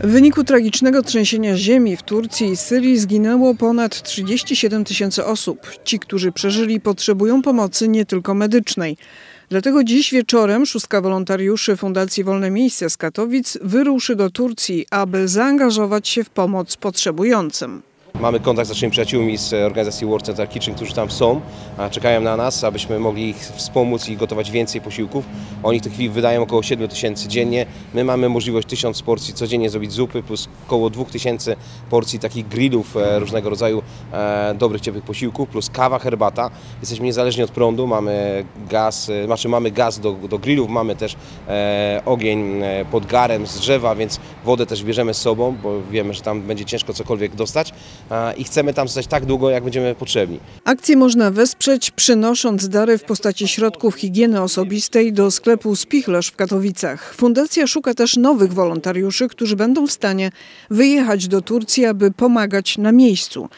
W wyniku tragicznego trzęsienia ziemi w Turcji i Syrii zginęło ponad 37 tysięcy osób. Ci, którzy przeżyli, potrzebują pomocy nie tylko medycznej. Dlatego dziś wieczorem szóstka wolontariuszy Fundacji Wolne Miejsce z Katowic wyruszy do Turcji, aby zaangażować się w pomoc potrzebującym. Mamy kontakt z naszymi przyjaciółmi z organizacji World Center Kitchen, którzy tam są, czekają na nas, abyśmy mogli ich wspomóc i gotować więcej posiłków. Oni w tej chwili wydają około 7 tysięcy dziennie. My mamy możliwość 1000 porcji codziennie zrobić zupy, plus około 2000 porcji takich grillów e, różnego rodzaju e, dobrych, ciepłych posiłków, plus kawa, herbata. Jesteśmy niezależni od prądu, mamy gaz, e, znaczy mamy gaz do, do grillów, mamy też ogień pod garem z drzewa, więc wodę też bierzemy z sobą, bo wiemy, że tam będzie ciężko cokolwiek dostać i chcemy tam zostać tak długo, jak będziemy potrzebni. Akcję można wesprzeć przynosząc dary w postaci środków higieny osobistej do sklepu Spichlerz w Katowicach. Fundacja szuka też nowych wolontariuszy, którzy będą w stanie wyjechać do Turcji, aby pomagać na miejscu.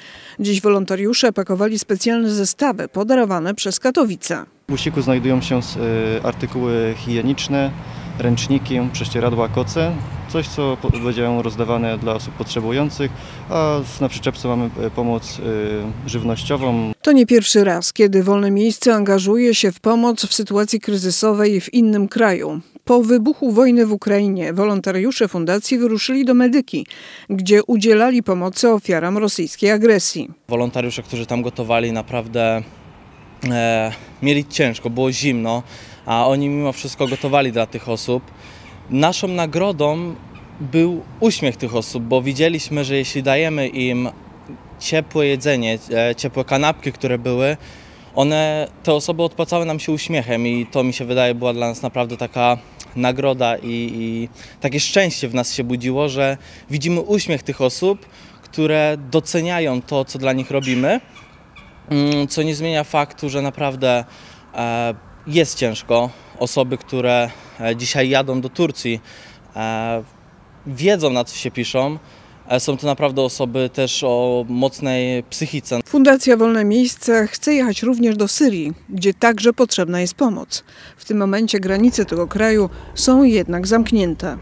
Dziś wolontariusze pakowali specjalne zestawy podarowane przez Katowice. W busiku znajdują się y, artykuły higieniczne, ręczniki, prześcieradła, koce. Coś, co będą rozdawane dla osób potrzebujących, a na przyczepce mamy y, pomoc y, żywnościową, To nie pierwszy raz, kiedy Wolne Miejsce angażuje się w pomoc w sytuacji kryzysowej w innym kraju. Po wybuchu wojny w Ukrainie wolontariusze fundacji wyruszyli do Medyki, gdzie udzielali pomocy ofiarom rosyjskiej agresji. Wolontariusze, którzy tam gotowali, naprawdę e, mieli ciężko, było zimno, a oni mimo wszystko gotowali dla tych osób. Naszą nagrodą był uśmiech tych osób, bo widzieliśmy, że jeśli dajemy im ciepłe jedzenie, e, ciepłe kanapki, które były, one, te osoby odpłacały nam się uśmiechem i to mi się wydaje była dla nas naprawdę taka nagroda i, i takie szczęście w nas się budziło, że widzimy uśmiech tych osób, które doceniają to, co dla nich robimy, Mm, co nie zmienia faktu, że naprawdę e, jest ciężko. Osoby, które e, dzisiaj jadą do Turcji, e, wiedzą na co się piszą. E, Są to naprawdę osoby też o mocnej psychice. Fundacja Wolne Miejsce chce jechać również do Syrii, gdzie także potrzebna jest pomoc. W tym momencie granice tego kraju są jednak zamknięte.